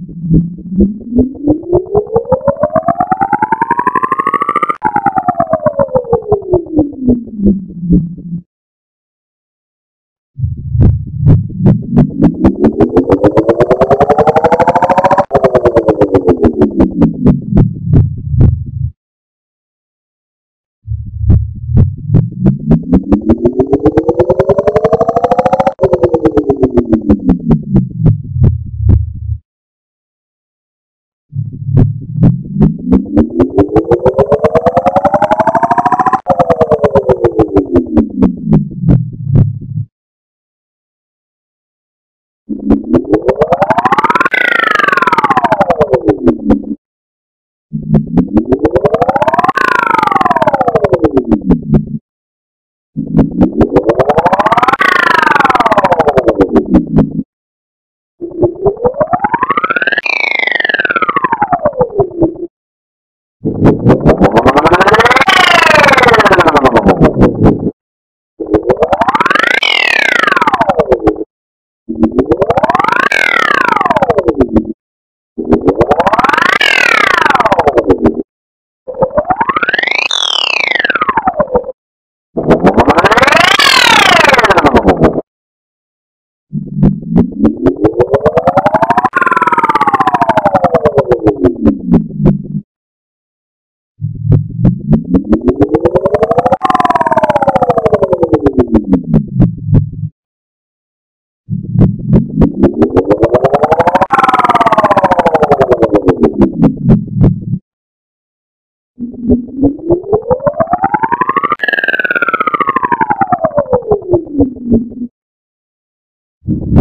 You Thank you.